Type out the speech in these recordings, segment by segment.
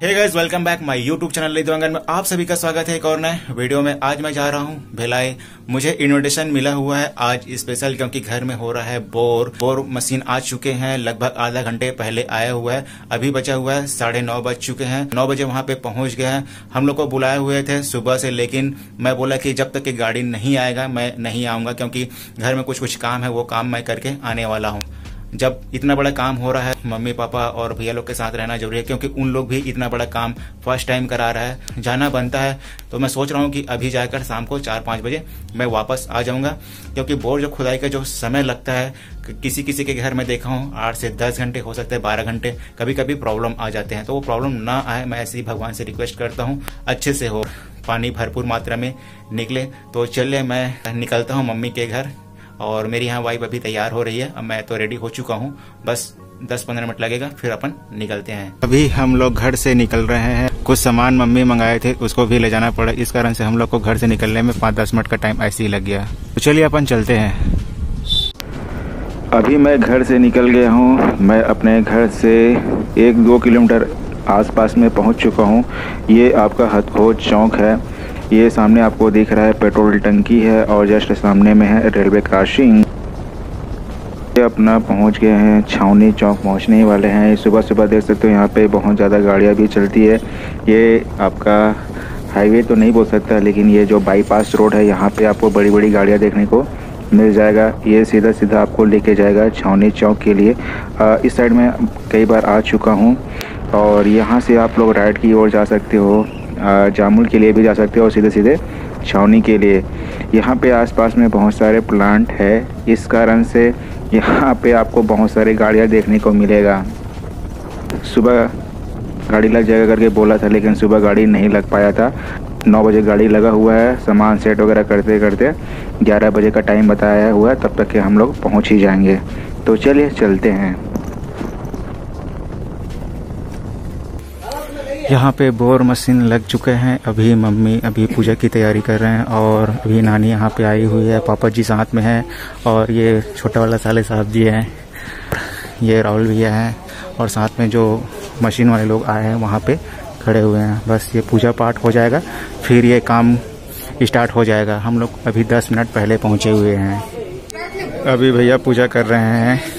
Guys welcome back my YouTube channel में आप सभी का स्वागत है एक और नए वीडियो में। आज मैं जा रहा हूँ भिलाई। मुझे इनविटेशन मिला हुआ है आज स्पेशल क्योंकि घर में हो रहा है बोर बोर मशीन आ चुके हैं, लगभग आधा घंटे पहले आया हुआ है। अभी बचा हुआ है, साढ़े नौ बज चुके हैं। नौ बजे वहाँ पे पहुँच गए हैं। हम लोग को बुलाए हुए थे सुबह से, लेकिन मैं बोला कि जब तक की गाड़ी नहीं आएगा, मैं नहीं आऊँगा क्योंकि घर में कुछ कुछ काम है, वो काम मैं करके आने वाला हूँ। जब इतना बड़ा काम हो रहा है, मम्मी, पापा और भैया लोग के साथ रहना ज़रूरी है, क्योंकि उन लोग भी इतना बड़ा काम फ़र्स्ट टाइम करा रहा है। जाना बनता है तो मैं सोच रहा हूँ कि अभी जाकर शाम को चार पाँच बजे मैं वापस आ जाऊँगा, क्योंकि बोर जो खुदाई का जो समय लगता है किसी किसी के घर में देखा हूँ, आठ से दस घंटे, हो सकते हैं बारह घंटे कभी कभी प्रॉब्लम आ जाते हैं। तो वो प्रॉब्लम ना आए, मैं ऐसे ही भगवान से रिक्वेस्ट करता हूँ, अच्छे से हो, पानी भरपूर मात्रा में निकले। तो चलिए मैं निकलता हूँ मम्मी के घर और मेरी यहाँ वाइफ अभी तैयार हो रही है। अब मैं तो रेडी हो चुका हूँ। बस दस पंद्रह मिनट लगेगा फिर अपन निकलते हैं। अभी हम लोग घर से निकल रहे हैं। कुछ सामान मम्मी मंगाए थे उसको भी ले जाना पड़ा। इस कारण से हम लोग को घर से निकलने में पाँच दस मिनट का टाइम ऐसे ही लग गया। तो चलिए अपन चलते हैं। अभी मैं घर से निकल गया हूँ। मैं अपने घर से एक दो किलोमीटर आसपास में पहुँच चुका हूँ। ये आपका हथखोज चौक है। ये सामने आपको दिख रहा है पेट्रोल टंकी है और जस्ट सामने में है रेलवे क्रॉसिंग अपना पहुँच गए हैं छावनी चौक पहुँचने ही वाले हैं। सुबह सुबह देख सकते हो यहाँ पे बहुत ज़्यादा गाड़ियाँ भी चलती है। ये आपका हाईवे तो नहीं बोल सकता लेकिन ये जो बाईपास रोड है यहाँ पे आपको बड़ी बड़ी गाड़ियाँ देखने को मिल जाएगा। ये सीधा सीधा आपको लेके जाएगा छावनी चौक के लिए। आ, इस साइड में कई बार आ चुका हूँ और यहाँ से आप लोग राइट की ओर जा सकते हो। जामुल के लिए भी जा सकते हो और सीधे सीधे छावनी के लिए। यहाँ पे आसपास में बहुत सारे प्लांट है। इस कारण से यहाँ पे आपको बहुत सारी गाड़ियाँ देखने को मिलेगा। सुबह गाड़ी लग जाएगा करके बोला था, लेकिन सुबह गाड़ी नहीं लग पाया था। नौ बजे गाड़ी लगा हुआ है, सामान सेट वगैरह करते करते ग्यारह बजे का टाइम बताया हुआ है, तब तक के हम लोग पहुँच ही जाएँगे। तो चलिए, चलते हैं। यहाँ पे बोर मशीन लग चुके हैं। अभी मम्मी, अभी पूजा की तैयारी कर रहे हैं और अभी नानी यहाँ पे आई हुई है। पापा जी साथ में है और ये छोटा वाला साले साहब जी हैं। ये राहुल भैया हैं और साथ में जो मशीन वाले लोग आए हैं वहाँ पे खड़े हुए हैं। बस ये पूजा पाठ हो जाएगा, फिर ये काम स्टार्ट हो जाएगा। हम लोग अभी दस मिनट पहले पहुँचे हुए हैं। अभी भैया पूजा कर रहे हैं।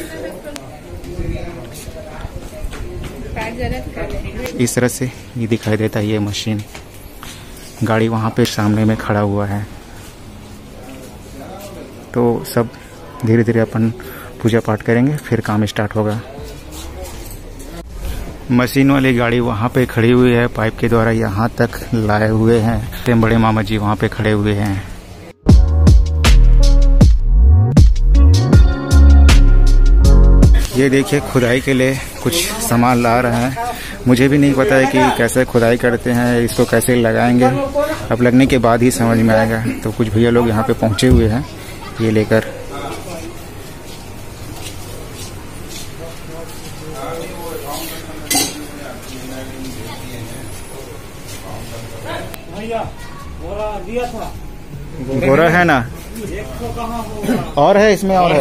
इस तरह से ये दिखाई देता है ये मशीन। गाड़ी वहाँ पे सामने में खड़ा हुआ है। तो सब धीरे धीरे अपन पूजा पाठ करेंगे, फिर काम स्टार्ट होगा। मशीन वाली गाड़ी वहाँ पे खड़ी हुई है, पाइप के द्वारा यहाँ तक लाए हुए हैं। बड़े मामा जी वहाँ पे खड़े हुए हैं। ये देखिए, खुदाई के लिए कुछ सामान ला रहे हैं। मुझे भी नहीं पता है कि कैसे खुदाई करते हैं इसको कैसे लगाएँगे। अब लगने के बाद ही समझ में आएगा। तो कुछ भैया लोग यहाँ पे पहुँचे हुए हैं ये लेकर। गोरा है ना? और है इसमें और है?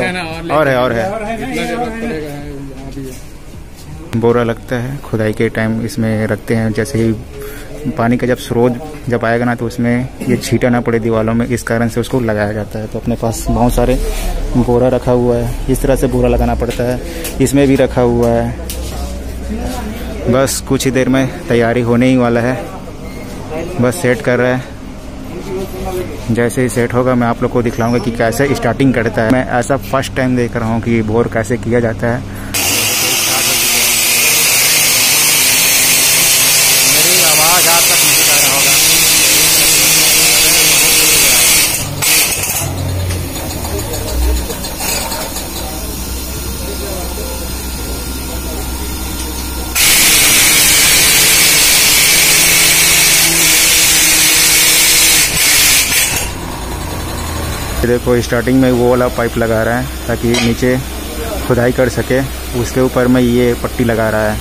और है और है। बोरा लगता है, खुदाई के टाइम इसमें रखते हैं। जैसे ही पानी का जब स्रोत जब आएगा ना तो उसमें ये छीटा ना पड़े दीवारों में, इस कारण से उसको लगाया जाता है। तो अपने पास बहुत सारे बोरा रखा हुआ है। इस तरह से बोरा लगाना पड़ता है। इसमें भी रखा हुआ है। बस कुछ ही देर में तैयारी होने ही वाला है। बस सेट कर रहा है। जैसे ही सेट होगा, मैं आप लोग को दिखलाऊँगा कि कैसे स्टार्टिंग करता है। मैं ऐसा फ़र्स्ट टाइम देख रहा हूँ कि बोर कैसे किया जाता है। देखो स्टार्टिंग में वो वाला पाइप लगा रहा है ताकि नीचे खुदाई कर सके। उसके ऊपर में ये पट्टी लगा रहा है।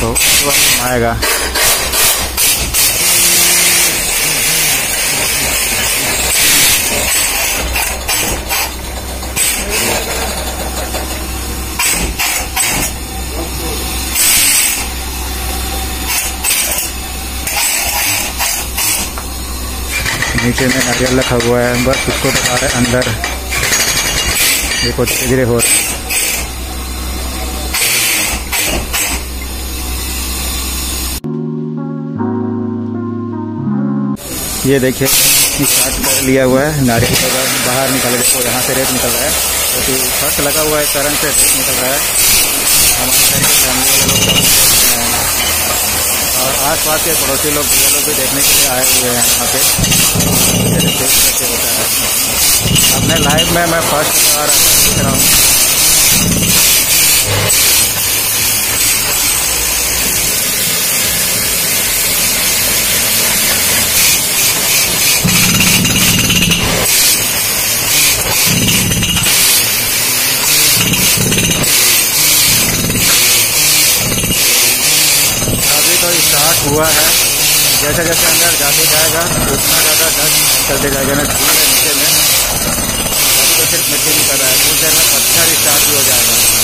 तो आएगा। नीचे में नारियल रखा हुआ है, बस उसको लगा रहे अंदर। देखो धीरे धीरे हो रहा है। ये देखिए स्टार्ट कर लिया हुआ है, नारियल का बाहर निकल देखो यहाँ से रेत निकल रहा है। क्योंकि तो फ़र्स्ट लगा हुआ है करंट से रेत निकल रहा है। हमारे घर के फैमिली लोग आस पास के पड़ोसी लोग भैया लोग भी देखने के लिए आए हुए हैं यहाँ पे। कैसे होता है अपने लाइफ में मैं फ़र्स्ट बार देख रहा हूँ स्टार्ट हुआ है। जैसे जैसे अंदर जाते जाएगा, उतना ज़्यादा डस्ट चलते जाएगा। ना धूल है नीचे में तो सिर्फ़ मिट्टी नहीं कर रहा है। कुछ देर में पत्थर स्टार्ट भी हो जाएगा।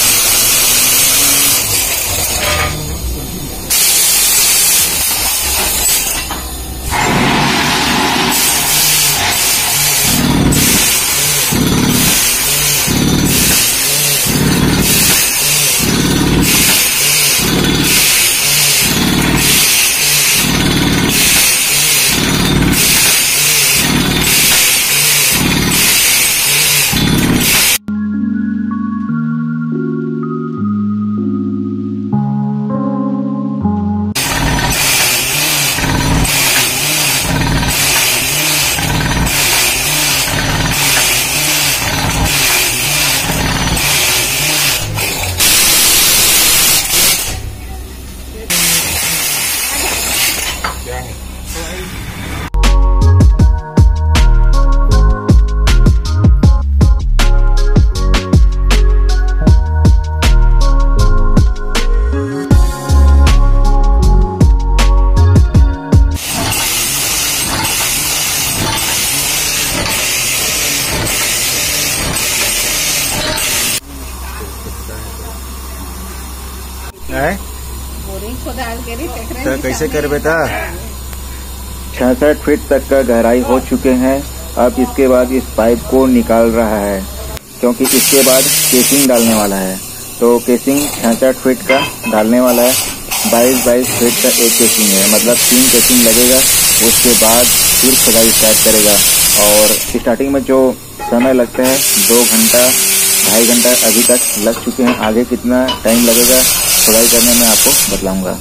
तो कैसे कर बेटा? छियासठ फीट तक का गहराई हो चुके हैं। अब इसके बाद इस पाइप को निकाल रहा है क्योंकि इसके बाद केसिंग डालने वाला है। तो केसिंग छियासठ फीट का डालने वाला है। बाईस बाईस फीट का एक केसिंग है मतलब तीन केसिंग लगेगा। उसके बाद फिर खुदाई स्टार्ट करेगा। और स्टार्टिंग में जो समय लगता है दो घंटा ढाई घंटा अभी तक लग चुके हैं। आगे कितना टाइम लगेगा खुदाई करने में आपको बतलाऊँगा।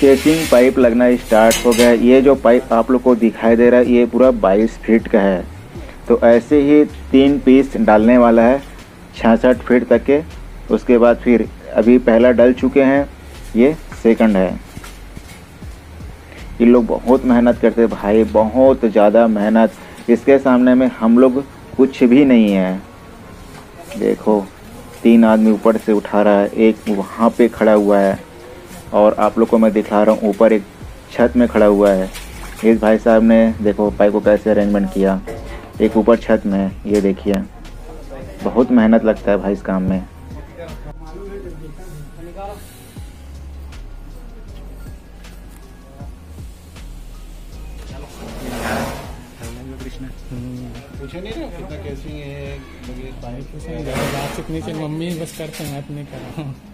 केसिंग पाइप लगना स्टार्ट हो गया ये जो पाइप आप लोग को दिखाई दे रहा है, ये पूरा 22 फीट का है। तो ऐसे ही तीन पीस डालने वाला है छियासठ फीट तक के। उसके बाद फिर अभी पहला डल चुके हैं, ये सेकंड है। ये लोग बहुत मेहनत करते भाई, बहुत ज़्यादा मेहनत। इसके सामने में हम लोग कुछ भी नहीं है। देखो, तीन आदमी ऊपर से उठा रहा है, एक वहाँ पे खड़ा हुआ है। और आप लोग को मैं दिखा रहा हूँ, ऊपर एक छत में खड़ा हुआ है। इस भाई साहब ने, देखो पाइप को कैसे अरेंजमेंट किया। एक ऊपर छत में, ये देखिए। बहुत मेहनत लगता है भाई इस काम में। नहीं रहे कितना कैसी है? मम्मी बस करते हैं, अपने करा।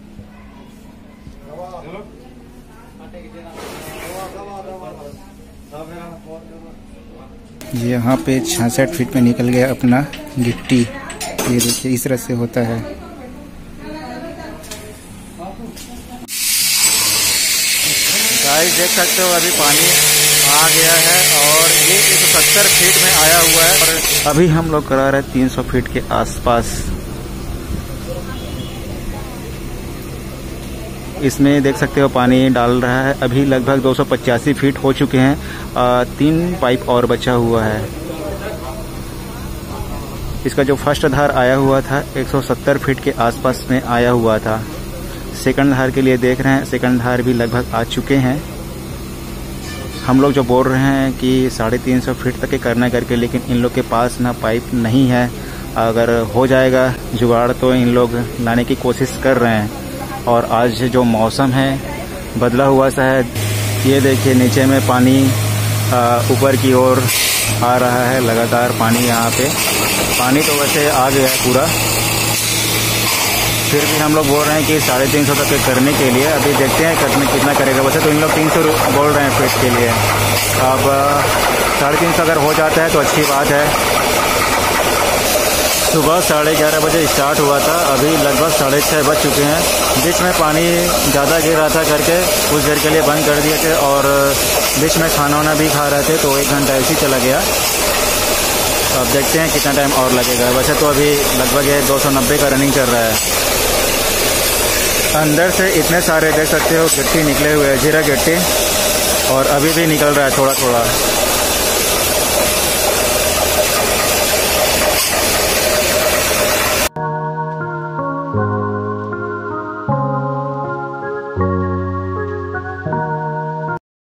यहाँ पे छियासठ फीट में निकल गया अपना गिट्टी। ये देखिए इस तरह से होता है। गाइस देख सकते हो अभी पानी आ गया है और ये एक सत्तर फीट में आया हुआ है। और अभी हम लोग करा रहे हैं तीन सौ फीट के आसपास। इसमें देख सकते हो पानी डाल रहा है। अभी लगभग दो सौ पचासी फीट हो चुके हैं। तीन पाइप और बचा हुआ है। इसका जो फ़र्स्ट धार आया हुआ था 170 फीट के आसपास में आया हुआ था। सेकंड धार के लिए देख रहे हैं, सेकंड धार भी लगभग आ चुके हैं। हम लोग जो बोल रहे हैं कि साढ़े तीन सौ फीट तक के करना करके, लेकिन इन लोग के पास ना पाइप नहीं है। अगर हो जाएगा जुगाड़ तो इन लोग लाने की कोशिश कर रहे हैं। और आज जो मौसम है, बदला हुआ सा है। ये देखिए, नीचे में पानी ऊपर की ओर आ रहा है लगातार पानी यहाँ पे। पानी तो वैसे आ गया है पूरा। फिर भी हम लोग बोल रहे हैं कि साढ़े तीन सौ तक करने के लिए, अभी देखते हैं कितने कितना करेगा। वैसे तो इन लोग तीन सौ बोल रहे हैं फिट के लिए। अब, साढ़े तीन सौ अगर हो जाता है तो अच्छी बात है। सुबह साढ़े ग्यारह बजे स्टार्ट हुआ था। अभी लगभग साढ़े छः बज चुके हैं। बीच में पानी ज़्यादा गिर रहा था करके कुछ देर के लिए बंद कर दिए थे और बीच में खाना वाना भी खा रहे थे तो एक घंटा ऐसे चला गया। अब देखते हैं कितना टाइम और लगेगा। वैसे तो अभी लगभग ये दो सौ नब्बे का रनिंग चल रहा है। अंदर से इतने सारे देख सकते हो, गिट्टी निकले हुए हैं, जीरा गिट्टी। और अभी भी निकल रहा है थोड़ा थोड़ा